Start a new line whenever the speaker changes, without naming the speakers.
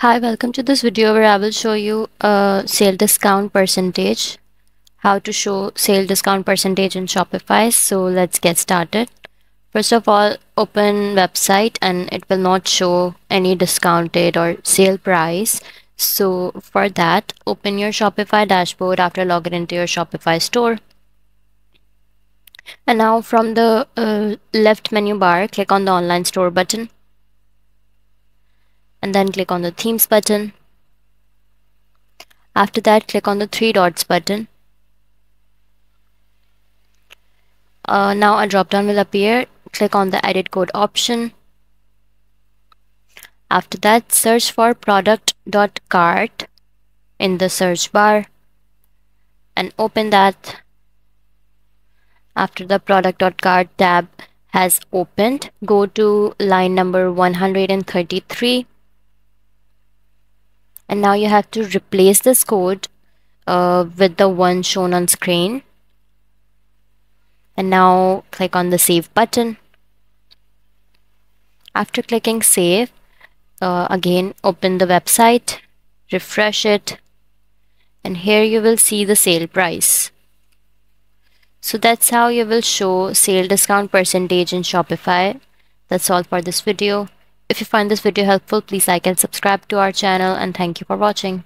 Hi, welcome to this video where I will show you a sale discount percentage, how to show sale discount percentage in Shopify. So let's get started. First of all, open website and it will not show any discounted or sale price. So for that, open your Shopify dashboard after logging into your Shopify store. And now from the uh, left menu bar, click on the online store button and then click on the themes button. After that, click on the three dots button. Uh, now a drop down will appear. Click on the edit code option. After that, search for product.cart in the search bar and open that. After the product.cart tab has opened, go to line number 133 and now you have to replace this code uh, with the one shown on screen. And now click on the save button. After clicking save uh, again open the website refresh it and here you will see the sale price. So that's how you will show sale discount percentage in Shopify. That's all for this video if you find this video helpful, please like and subscribe to our channel and thank you for watching.